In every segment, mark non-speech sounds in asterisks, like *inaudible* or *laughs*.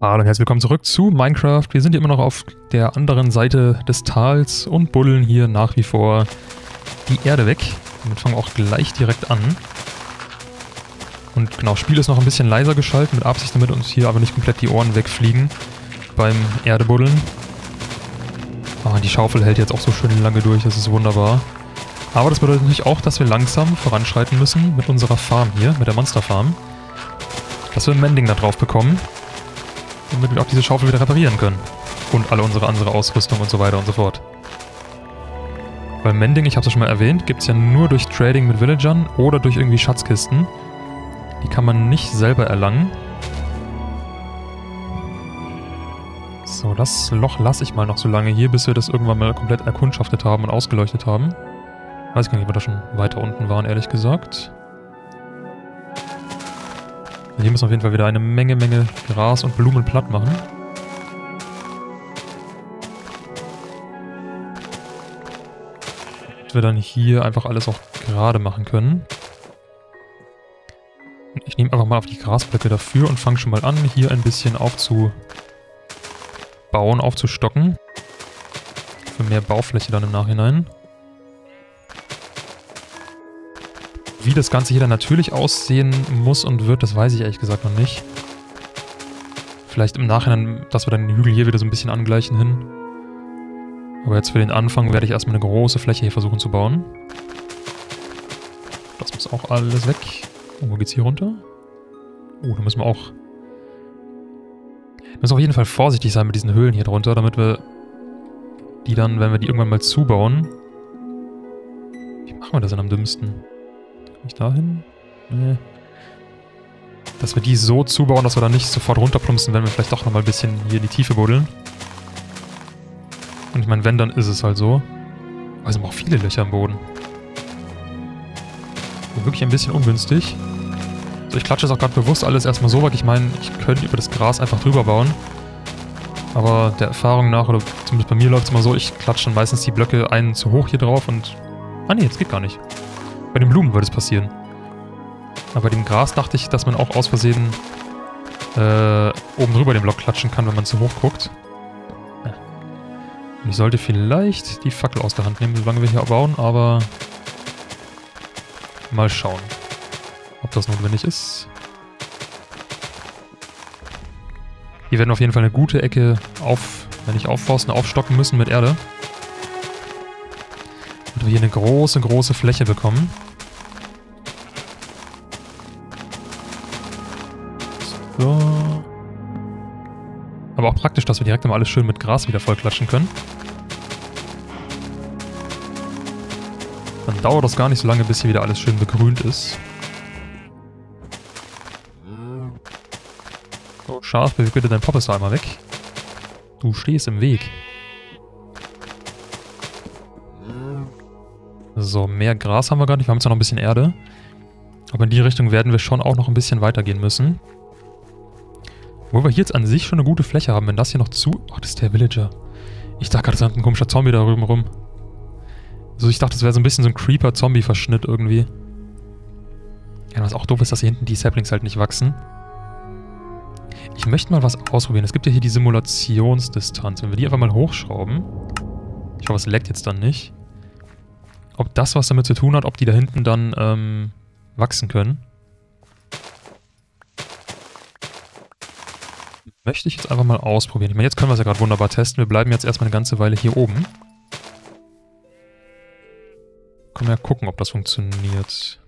Hallo und herzlich willkommen zurück zu Minecraft. Wir sind hier immer noch auf der anderen Seite des Tals und buddeln hier nach wie vor die Erde weg. Damit fangen wir auch gleich direkt an. Und genau, Spiel ist noch ein bisschen leiser geschaltet, mit Absicht, damit uns hier aber nicht komplett die Ohren wegfliegen beim Erdebuddeln. Ah, die Schaufel hält jetzt auch so schön lange durch, das ist wunderbar. Aber das bedeutet natürlich auch, dass wir langsam voranschreiten müssen mit unserer Farm hier, mit der Monster Farm. Dass wir ein Mending da drauf bekommen, damit wir auch diese Schaufel wieder reparieren können. Und alle unsere andere Ausrüstung und so weiter und so fort. Weil Mending, ich habe es schon mal erwähnt, gibt es ja nur durch Trading mit Villagern oder durch irgendwie Schatzkisten. Die kann man nicht selber erlangen. So, das Loch lasse ich mal noch so lange hier, bis wir das irgendwann mal komplett erkundschaftet haben und ausgeleuchtet haben. Weiß gar nicht, ob wir da schon weiter unten waren, ehrlich gesagt. Hier müssen wir auf jeden Fall wieder eine Menge, Menge Gras und Blumen platt machen. Damit wir dann hier einfach alles auch gerade machen können. Ich nehme einfach mal auf die Grasblöcke dafür und fange schon mal an, hier ein bisschen aufzubauen, aufzustocken. Für mehr Baufläche dann im Nachhinein. Wie das Ganze hier dann natürlich aussehen muss und wird, das weiß ich ehrlich gesagt noch nicht. Vielleicht im Nachhinein, dass wir dann den Hügel hier wieder so ein bisschen angleichen hin. Aber jetzt für den Anfang werde ich erstmal eine große Fläche hier versuchen zu bauen. Das muss auch alles weg. Oh, wo geht's hier runter? Oh, da müssen wir auch... Wir müssen auf jeden Fall vorsichtig sein mit diesen Höhlen hier drunter, damit wir die dann, wenn wir die irgendwann mal zubauen... Wie machen wir das denn am dümmsten? Kann ich da hin? Nee. Dass wir die so zubauen, dass wir dann nicht sofort runterplumpsen, wenn wir vielleicht doch nochmal ein bisschen hier in die Tiefe buddeln. Und ich meine, wenn, dann ist es halt so. Sind auch viele Löcher im Boden. Wirklich ein bisschen ungünstig. So, ich klatsche es auch gerade bewusst alles erstmal so weg. Ich meine, ich könnte über das Gras einfach drüber bauen. Aber der Erfahrung nach, oder zumindest bei mir läuft es immer so, ich klatsche dann meistens die Blöcke einen zu hoch hier drauf und... Ah ne, jetzt geht gar nicht. Bei den Blumen würde es passieren. Aber bei dem Gras dachte ich, dass man auch aus Versehen äh, oben drüber den Block klatschen kann, wenn man zu hoch guckt. Und ich sollte vielleicht die Fackel aus der Hand nehmen, solange wir hier bauen, aber mal schauen, ob das notwendig ist. Hier werden wir auf jeden Fall eine gute Ecke auf, wenn nicht aufforsten, aufstocken müssen mit Erde. Und wir hier eine große, große Fläche bekommen. So. Aber auch praktisch, dass wir direkt immer alles schön mit Gras wieder vollklatschen können. Dann dauert das gar nicht so lange, bis hier wieder alles schön begrünt ist. So, Schaf, beweg bitte dein Popestar einmal weg. Du stehst im Weg. So, mehr Gras haben wir gar nicht. Wir haben zwar noch ein bisschen Erde. Aber in die Richtung werden wir schon auch noch ein bisschen weitergehen müssen. Wo wir hier jetzt an sich schon eine gute Fläche haben. Wenn das hier noch zu... Oh, das ist der Villager. Ich dachte gerade, das ist ein komischer Zombie da drüben rum. Also ich dachte, das wäre so ein bisschen so ein Creeper-Zombie-Verschnitt irgendwie. Ja, was auch doof ist, dass hier hinten die Saplings halt nicht wachsen. Ich möchte mal was ausprobieren. Es gibt ja hier die Simulationsdistanz. Wenn wir die einfach mal hochschrauben... Ich hoffe, es leckt jetzt dann nicht ob das was damit zu tun hat, ob die da hinten dann ähm, wachsen können. Möchte ich jetzt einfach mal ausprobieren. Ich meine, jetzt können wir es ja gerade wunderbar testen. Wir bleiben jetzt erstmal eine ganze Weile hier oben. Können wir ja gucken, ob das funktioniert.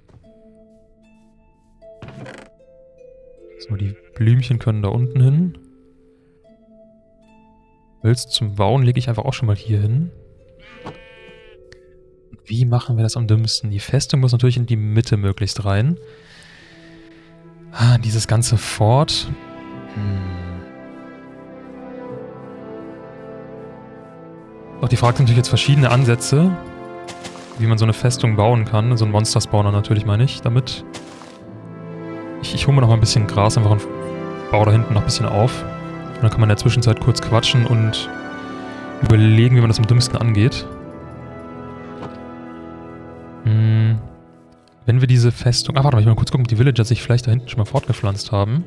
So, die Blümchen können da unten hin. Willst zum Bauen lege ich einfach auch schon mal hier hin. Wie machen wir das am dümmsten? Die Festung muss natürlich in die Mitte möglichst rein. Ah, dieses ganze Fort. Hm. Doch die Frage ist natürlich jetzt verschiedene Ansätze, wie man so eine Festung bauen kann. So ein Monster-Spawner natürlich meine ich damit. Ich, ich hole mir noch mal ein bisschen Gras einfach und baue da hinten noch ein bisschen auf. Und dann kann man in der Zwischenzeit kurz quatschen und überlegen, wie man das am dümmsten angeht. Hm. Wenn wir diese Festung... Ah, warte mal, ich will mal kurz gucken, ob die Villager sich vielleicht da hinten schon mal fortgepflanzt haben.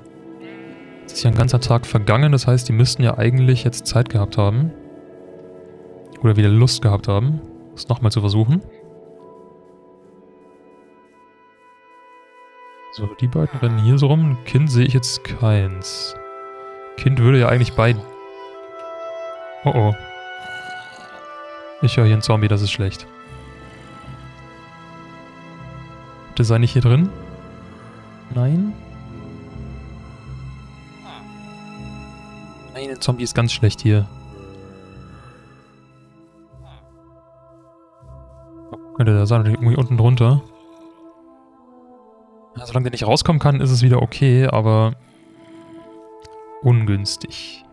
Jetzt ist ja ein ganzer Tag vergangen, das heißt, die müssten ja eigentlich jetzt Zeit gehabt haben. Oder wieder Lust gehabt haben, es nochmal zu versuchen. So, die beiden rennen hier so rum. Kind sehe ich jetzt keins. Kind würde ja eigentlich bei... Oh oh. Ich höre hier einen Zombie, das ist schlecht. Bitte sei nicht hier drin. Nein. Nein, ein Zombie ist ganz schlecht hier. Sein, irgendwie unten drunter. Solange der nicht rauskommen kann, ist es wieder okay, aber ungünstig.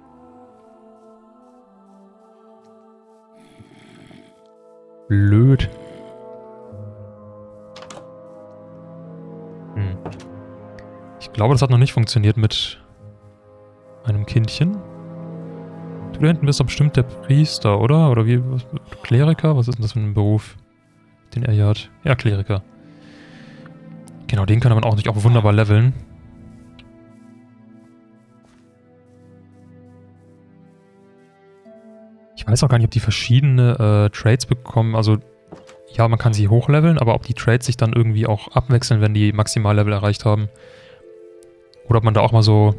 Blöd. Hm. Ich glaube, das hat noch nicht funktioniert mit einem Kindchen. Du da hinten bist doch bestimmt der Priester, oder? Oder wie? Kleriker? Was ist denn das für ein Beruf, den er? Ja, Kleriker. Genau, den kann man auch nicht auch wunderbar leveln. Ich weiß auch gar nicht, ob die verschiedene äh, Trades bekommen. Also, ja, man kann sie hochleveln, aber ob die Trades sich dann irgendwie auch abwechseln, wenn die Maximallevel erreicht haben. Oder ob man da auch mal so,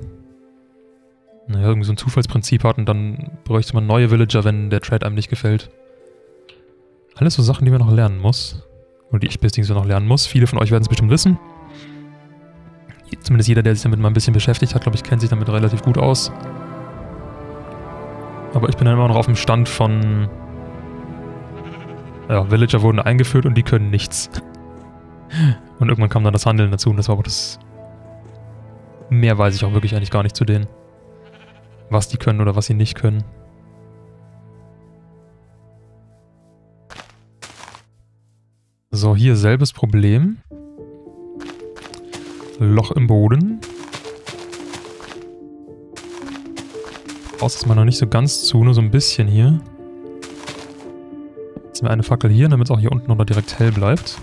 naja, irgendwie so ein Zufallsprinzip hat und dann bräuchte man neue Villager, wenn der Trade einem nicht gefällt. Alles so Sachen, die man noch lernen muss. Oder die ich beziehungsweise noch lernen muss. Viele von euch werden es bestimmt wissen. Zumindest jeder, der sich damit mal ein bisschen beschäftigt hat, glaube ich, kennt sich damit relativ gut aus. Aber ich bin dann immer noch auf dem Stand von... Ja, Villager wurden eingeführt und die können nichts. *laughs* Und irgendwann kam dann das Handeln dazu und das war aber das... Mehr weiß ich auch wirklich eigentlich gar nicht zu denen. Was die können oder was sie nicht können. So, hier selbes Problem. Loch im Boden. Aus ist man noch nicht so ganz zu, nur so ein bisschen hier. Jetzt wir eine Fackel hier, damit es auch hier unten noch direkt hell bleibt.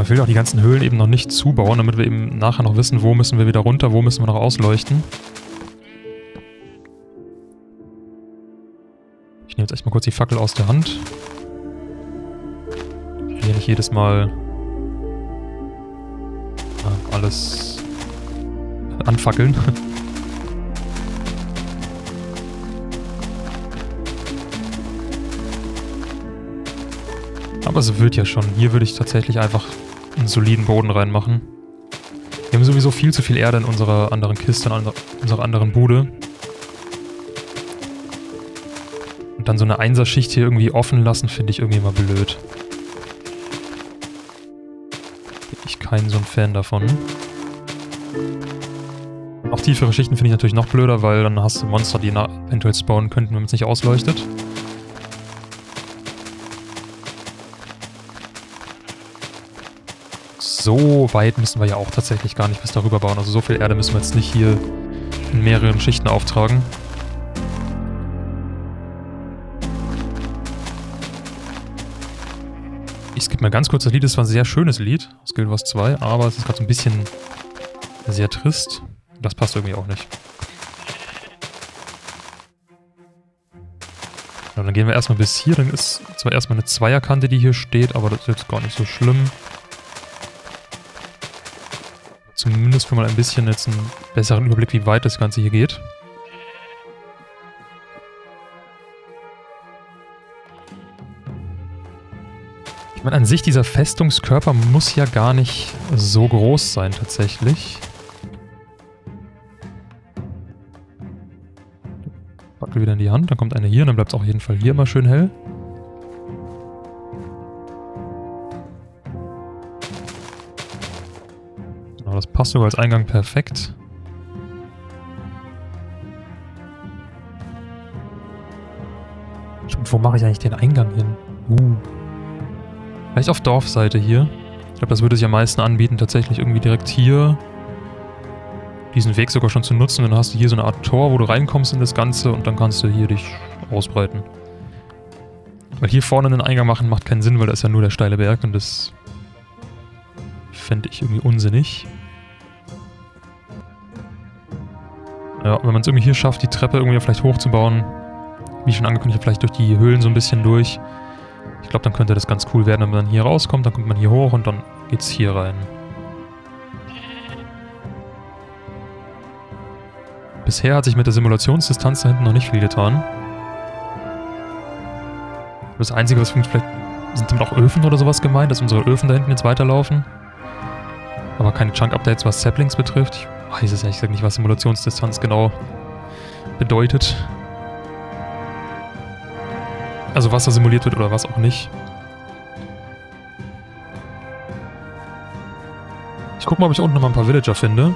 Man will auch die ganzen Höhlen eben noch nicht zubauen, damit wir eben nachher noch wissen, wo müssen wir wieder runter, wo müssen wir noch ausleuchten. Ich nehme jetzt erstmal kurz die Fackel aus der Hand. Hier nicht jedes Mal alles anfackeln. *laughs* Aber es wird ja schon. Hier würde ich tatsächlich einfach einen soliden Boden reinmachen. Wir haben sowieso viel zu viel Erde in unserer anderen Kiste, in unserer anderen Bude. Und dann so eine Einserschicht hier irgendwie offen lassen, finde ich irgendwie mal blöd. Bin ich kein so ein Fan davon. Auch tiefere Schichten finde ich natürlich noch blöder, weil dann hast du Monster, die eventuell spawnen könnten, wenn man es nicht ausleuchtet. So weit müssen wir ja auch tatsächlich gar nicht bis darüber bauen. Also so viel Erde müssen wir jetzt nicht hier in mehreren Schichten auftragen. Ich skippe mal ganz kurz das Lied. Das war ein sehr schönes Lied aus Guild Wars 2, aber es ist gerade so ein bisschen sehr trist. Das passt irgendwie auch nicht. Ja, dann gehen wir erstmal bis hier. Dann ist zwar erstmal eine Zweierkante, die hier steht, aber das ist jetzt gar nicht so schlimm zumindest für mal ein bisschen jetzt einen besseren Überblick, wie weit das Ganze hier geht. Ich meine, an sich, dieser Festungskörper muss ja gar nicht so groß sein, tatsächlich. Wackel wieder in die Hand, dann kommt eine hier und dann bleibt es auch auf jeden Fall hier immer schön hell. Das passt sogar als Eingang perfekt. Und wo mache ich eigentlich den Eingang hin? Uh. Vielleicht auf Dorfseite hier. Ich glaube, das würde sich am meisten anbieten, tatsächlich irgendwie direkt hier diesen Weg sogar schon zu nutzen. Dann hast du hier so eine Art Tor, wo du reinkommst in das Ganze und dann kannst du hier dich ausbreiten. Weil hier vorne einen Eingang machen macht keinen Sinn, weil da ist ja nur der steile Berg und das fände ich irgendwie unsinnig. Ja, wenn man es irgendwie hier schafft, die Treppe irgendwie vielleicht hochzubauen, wie schon angekündigt, vielleicht durch die Höhlen so ein bisschen durch. Ich glaube, dann könnte das ganz cool werden, wenn man dann hier rauskommt, dann kommt man hier hoch und dann geht's hier rein. Bisher hat sich mit der Simulationsdistanz da hinten noch nicht viel getan. Das Einzige, was vielleicht sind damit auch Öfen oder sowas gemeint, dass unsere Öfen da hinten jetzt weiterlaufen. Aber keine Chunk-Updates, was Saplings betrifft. Ich weiß es ehrlich gesagt nicht, was Simulationsdistanz genau bedeutet. Also was da simuliert wird oder was auch nicht. Ich guck mal, ob ich unten noch mal ein paar Villager finde.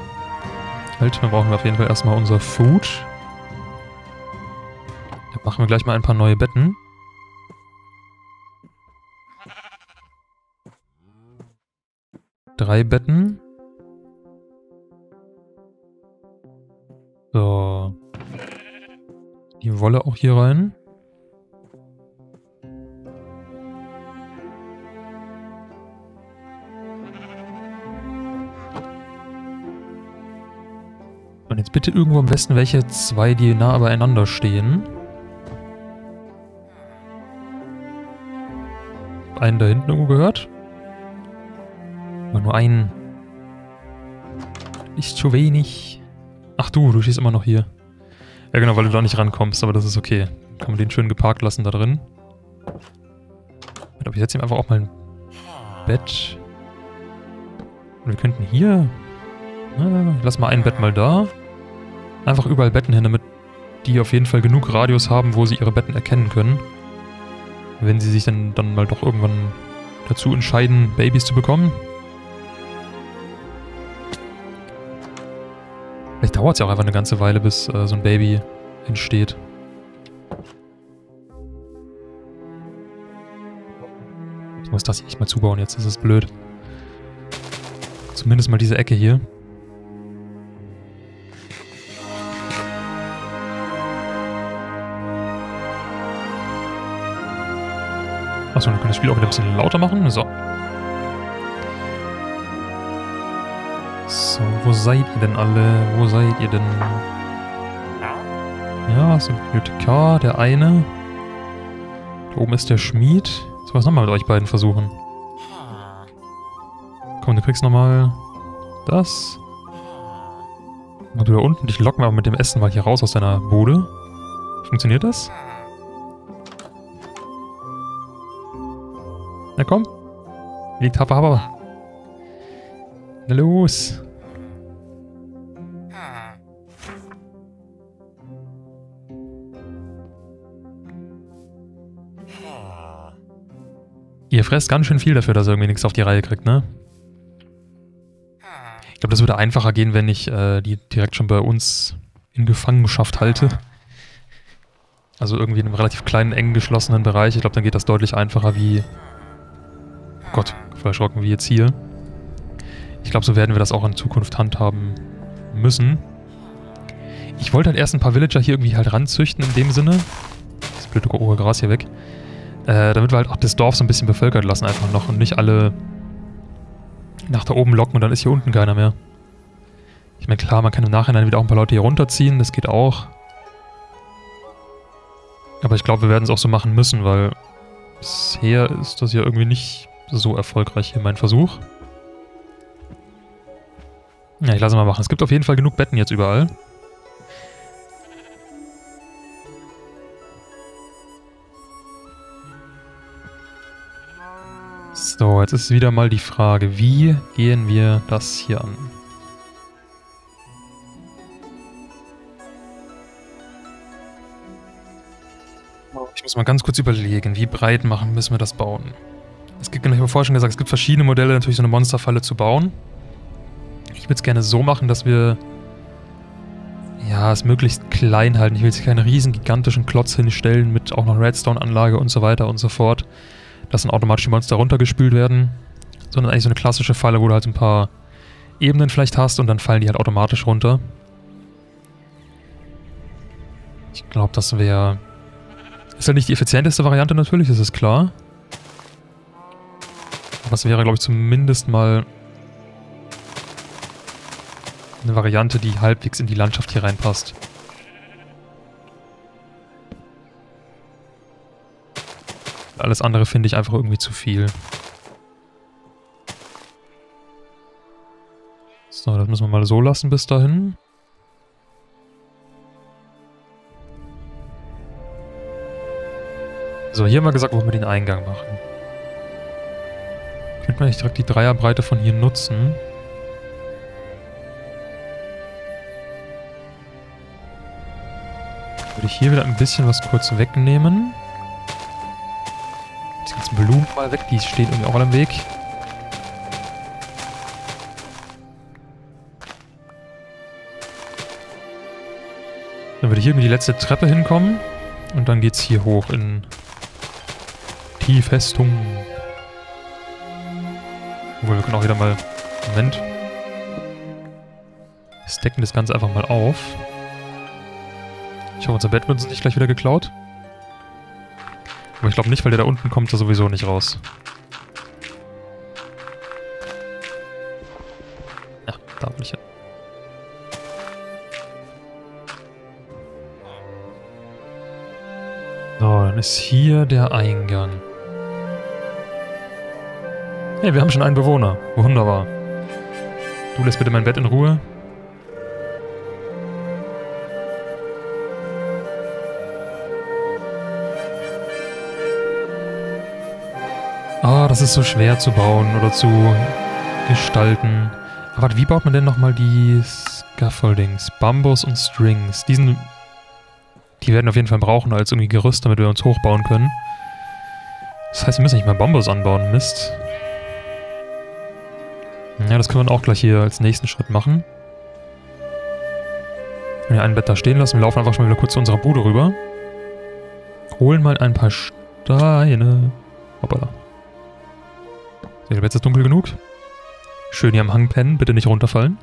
Halt, dann brauchen wir auf jeden Fall erstmal unser Food. Dann machen wir gleich mal ein paar neue Betten. Drei Betten. Die Wolle auch hier rein. Und jetzt bitte irgendwo am besten welche zwei, die nah beieinander stehen. Einen da hinten irgendwo gehört? Aber nur einen. Nicht zu wenig. Ach du, du stehst immer noch hier. Ja genau, weil du da nicht rankommst, aber das ist okay. Kann man den schön geparkt lassen da drin. Aber ich setze ihm einfach auch mal ein Bett. Und wir könnten hier... Na, lass mal ein Bett mal da. Einfach überall Betten hin, damit die auf jeden Fall genug Radius haben, wo sie ihre Betten erkennen können. Wenn sie sich dann, dann mal doch irgendwann dazu entscheiden, Babys zu bekommen. Vielleicht dauert es ja auch einfach eine ganze Weile, bis äh, so ein Baby entsteht. Ich muss das hier nicht mal zubauen, jetzt ist es blöd. Zumindest mal diese Ecke hier. Achso, dann können wir das Spiel auch wieder ein bisschen lauter machen. So. Wo seid ihr denn alle? Wo seid ihr denn? Ja, ist ein Bibliothekar, der eine. Da oben ist der Schmied. So, was nochmal mit euch beiden versuchen? Komm, du kriegst nochmal das. Und du da unten, dich locken wir aber mit dem Essen mal hier raus aus deiner Bude. Funktioniert das? Na komm. Liegt Happa Happa. Na los. Ihr fresst ganz schön viel dafür, dass ihr irgendwie nichts auf die Reihe kriegt, ne? Ich glaube, das würde einfacher gehen, wenn ich äh, die direkt schon bei uns in Gefangenschaft halte. Also irgendwie in einem relativ kleinen, eng geschlossenen Bereich. Ich glaube, dann geht das deutlich einfacher wie... Oh Gott, voll erschrocken wie jetzt hier. Ich glaube, so werden wir das auch in Zukunft handhaben müssen. Ich wollte halt erst ein paar Villager hier irgendwie halt ranzüchten in dem Sinne. Das blöde Gras hier weg. Äh, damit wir halt auch das Dorf so ein bisschen bevölkert lassen einfach noch und nicht alle nach da oben locken und dann ist hier unten keiner mehr. Ich meine, klar, man kann im Nachhinein wieder auch ein paar Leute hier runterziehen, das geht auch. Aber ich glaube, wir werden es auch so machen müssen, weil bisher ist das ja irgendwie nicht so erfolgreich hier mein Versuch. Ja, ich lasse mal machen. Es gibt auf jeden Fall genug Betten jetzt überall. So, jetzt ist wieder mal die Frage, wie gehen wir das hier an? Ich muss mal ganz kurz überlegen, wie breit machen müssen wir das bauen? Es gibt, ich habe vorher schon gesagt, es gibt verschiedene Modelle, natürlich so eine Monsterfalle zu bauen. Ich würde es gerne so machen, dass wir ja, es möglichst klein halten. Ich will jetzt keinen riesen gigantischen Klotz hinstellen mit auch noch Redstone-Anlage und so weiter und so fort dass dann automatisch die Monster runtergespült werden, sondern eigentlich so eine klassische Falle, wo du halt ein paar Ebenen vielleicht hast und dann fallen die halt automatisch runter. Ich glaube, das wäre... Ist halt nicht die effizienteste Variante natürlich, das ist klar. Aber es wäre, glaube ich, zumindest mal eine Variante, die halbwegs in die Landschaft hier reinpasst. Alles andere finde ich einfach irgendwie zu viel. So, das müssen wir mal so lassen bis dahin. So, hier haben wir gesagt, wollen wir den Eingang machen. Könnte man nicht direkt die Dreierbreite von hier nutzen. Würde ich hier wieder ein bisschen was kurz wegnehmen. Blumen mal weg, die stehen irgendwie auch alle im Weg. Dann würde hier irgendwie die letzte Treppe hinkommen. Und dann geht's hier hoch in die Festung. Obwohl, wir können auch wieder mal... Moment. Wir stacken das Ganze einfach mal auf. Ich hoffe, unser Bett wird uns nicht gleich wieder geklaut. Aber ich glaube nicht, weil der da unten kommt da sowieso nicht raus. Ja, da will ich hin. So, dann ist hier der Eingang. Hey, wir haben schon einen Bewohner. Wunderbar. Du lässt bitte mein Bett in Ruhe. Das ist so schwer zu bauen oder zu gestalten. Aber wie baut man denn nochmal die Scaffoldings? Bambus und Strings. Diesen, die werden wir auf jeden Fall brauchen als irgendwie Gerüst, damit wir uns hochbauen können. Das heißt, wir müssen nicht mal Bambus anbauen. Mist. Ja, das können wir auch gleich hier als nächsten Schritt machen. Wenn wir ein Bett da stehen lassen, wir laufen einfach schon mal wieder kurz zu unserer Bude rüber. Holen mal ein paar Steine. Hoppala. So, jetzt ist dunkel genug. Schön hier am Hang pennen, bitte nicht runterfallen.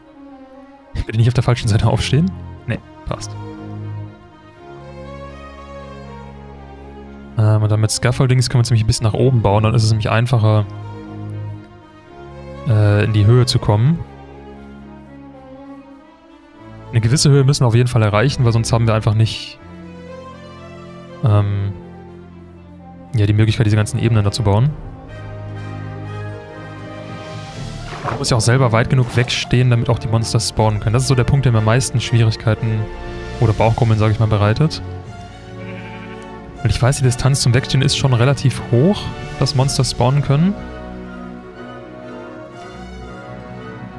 Bitte nicht auf der falschen Seite aufstehen. Ne, passt. Ähm, und dann mit Scaffoldings können wir uns nämlich ein bisschen nach oben bauen, dann ist es nämlich einfacher, äh, in die Höhe zu kommen. Eine gewisse Höhe müssen wir auf jeden Fall erreichen, weil sonst haben wir einfach nicht ähm, ja, die Möglichkeit, diese ganzen Ebenen da zu bauen. Muss ja auch selber weit genug wegstehen, damit auch die Monster spawnen können. Das ist so der Punkt, der mir am meisten Schwierigkeiten oder Bauchkrummeln, sage ich mal, bereitet. Weil ich weiß, die Distanz zum Wegstehen ist schon relativ hoch, dass Monster spawnen können.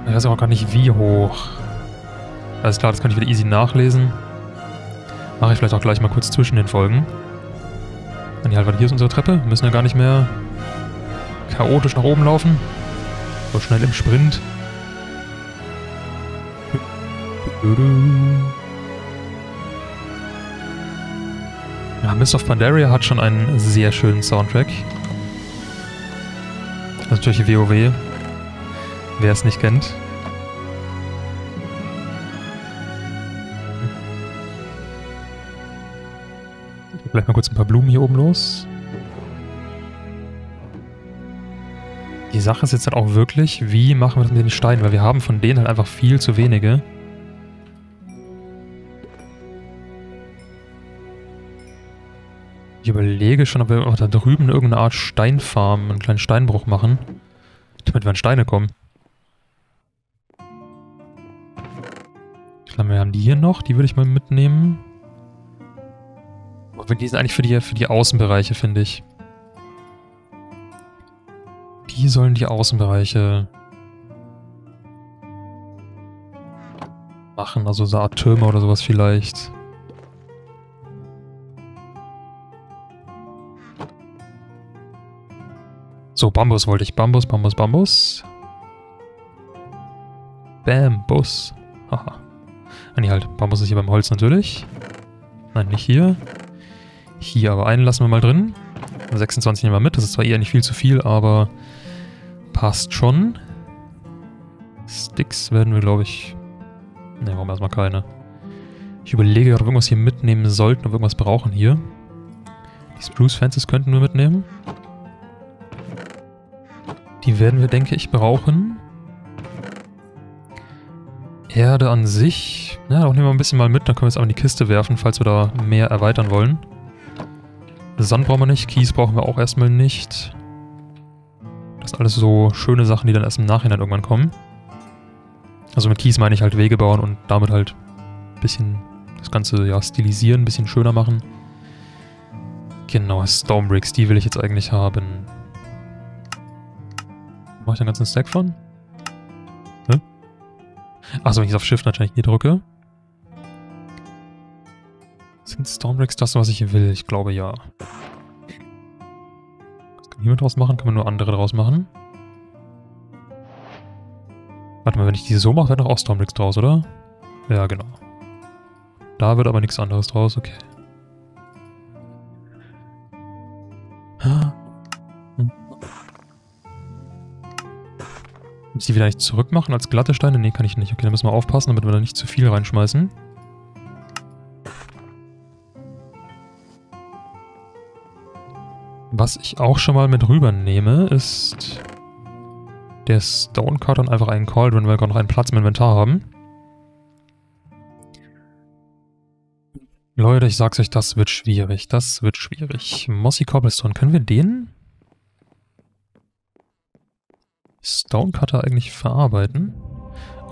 Ich weiß auch gar nicht, wie hoch. Alles klar, das kann ich wieder easy nachlesen. Mache ich vielleicht auch gleich mal kurz zwischen den Folgen. Dann halt, hier ist unsere Treppe. Wir müssen ja gar nicht mehr chaotisch nach oben laufen. So schnell im Sprint. Ja, Mist of Pandaria hat schon einen sehr schönen Soundtrack. Das ist natürlich WoW. Wer es nicht kennt. Vielleicht mal kurz ein paar Blumen hier oben los. Sache ist jetzt halt auch wirklich, wie machen wir das mit den Steinen? Weil wir haben von denen halt einfach viel zu wenige. Ich überlege schon, ob wir auch da drüben irgendeine Art Steinfarm, einen kleinen Steinbruch machen. Damit wir an Steine kommen. Ich glaube, wir haben die hier noch. Die würde ich mal mitnehmen. Aber die sind eigentlich für die, für die Außenbereiche, finde ich. Die sollen die Außenbereiche machen, also so Art Türme oder sowas vielleicht. So, Bambus wollte ich. Bambus, Bambus, Bambus. Bam, Bus. Haha. Ah, nee, halt. Bambus ist hier beim Holz natürlich. Nein, nicht hier. Hier aber einen lassen wir mal drin. 26 nehmen wir mit. Das ist zwar eher nicht viel zu viel, aber passt schon. Sticks werden wir, glaube ich... Ne, warum erstmal keine. Ich überlege, ob wir irgendwas hier mitnehmen sollten, ob wir irgendwas brauchen hier. Die Spruce Fences könnten wir mitnehmen. Die werden wir, denke ich, brauchen. Erde an sich... Ja, auch nehmen wir ein bisschen mal mit, dann können wir es auch in die Kiste werfen, falls wir da mehr erweitern wollen. Sand brauchen wir nicht, Kies brauchen wir auch erstmal nicht. Das sind alles so schöne Sachen, die dann erst im Nachhinein irgendwann kommen. Also mit Kies meine ich halt Wege bauen und damit halt ein bisschen das Ganze ja stilisieren, ein bisschen schöner machen. Genau, Stonebricks, die will ich jetzt eigentlich haben. Mache ich den ganzen Stack von? Hä? Achso, wenn ich auf Shift natürlich hier drücke. Sind Stonebricks das, was ich will? Ich glaube ja. Hier draus machen? Kann man nur andere draus machen? Warte mal, wenn ich diese so mache, werden doch auch Stormbricks draus, oder? Ja, genau. Da wird aber nichts anderes draus, okay. Muss ich die wieder nicht zurückmachen als glatte Steine? Nee, kann ich nicht. Okay, da müssen wir aufpassen, damit wir da nicht zu viel reinschmeißen. Was ich auch schon mal mit rübernehme, ist der Stonecutter und einfach einen Call, wenn wir gerade noch einen Platz im Inventar haben. Leute, ich sag's euch, das wird schwierig. Das wird schwierig. Mossy Cobblestone, können wir den Stonecutter eigentlich verarbeiten?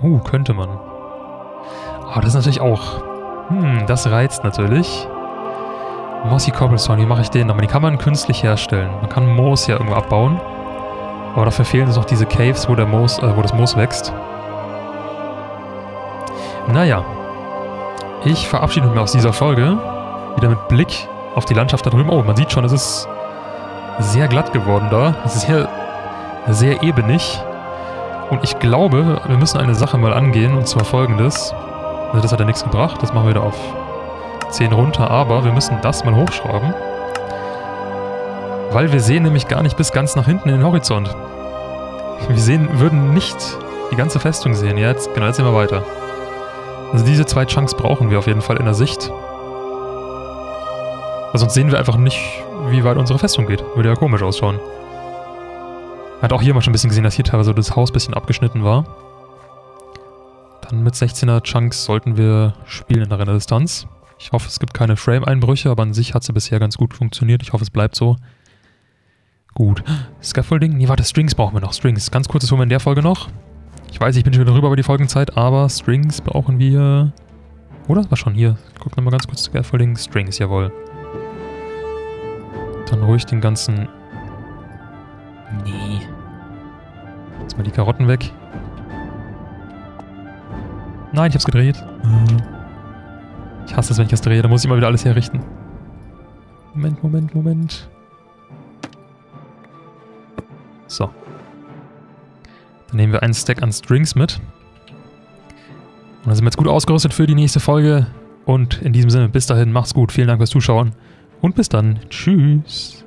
Oh, könnte man. Aber oh, das ist natürlich auch... Hm, das reizt natürlich. Mossy Cobblestone, wie mache ich den nochmal? Die kann man künstlich herstellen. Man kann Moos ja irgendwo abbauen. Aber dafür fehlen uns noch diese Caves, wo, der Moos, äh, wo das Moos wächst. Naja. Ich verabschiede mich aus dieser Folge. Wieder mit Blick auf die Landschaft da drüben. Oh, man sieht schon, es ist sehr glatt geworden da. Es ist sehr, sehr ebenig. Und ich glaube, wir müssen eine Sache mal angehen, und zwar folgendes. Also das hat ja nichts gebracht, das machen wir wieder auf 10 runter, aber wir müssen das mal hochschrauben. Weil wir sehen nämlich gar nicht bis ganz nach hinten in den Horizont. Wir sehen, würden nicht die ganze Festung sehen. Jetzt, genau, jetzt sehen wir weiter. Also diese zwei Chunks brauchen wir auf jeden Fall in der Sicht. Weil sonst sehen wir einfach nicht, wie weit unsere Festung geht. Würde ja komisch ausschauen. Hat auch hier mal schon ein bisschen gesehen, dass hier teilweise das Haus ein bisschen abgeschnitten war. Dann mit 16er Chunks sollten wir spielen in der Renndistanz. Ich hoffe, es gibt keine Frame-Einbrüche, aber an sich hat sie bisher ganz gut funktioniert. Ich hoffe, es bleibt so. Gut. Scaffolding? Nee, warte, Strings brauchen wir noch. Strings. Ganz kurzes Moment in der Folge noch. Ich weiß, ich bin schon wieder drüber über die Folgenzeit, aber Strings brauchen wir... Oder? War schon hier. Ich guck nochmal ganz kurz. Scaffolding. Strings, jawohl. Dann ruhig den ganzen... Nee. Jetzt mal die Karotten weg. Nein, ich hab's gedreht. Ich hasse es, wenn ich das drehe. Da muss ich mal wieder alles herrichten. Moment, Moment, Moment. So. Dann nehmen wir einen Stack an Strings mit. Und dann sind wir jetzt gut ausgerüstet für die nächste Folge. Und in diesem Sinne, bis dahin, macht's gut. Vielen Dank fürs Zuschauen. Und bis dann. Tschüss.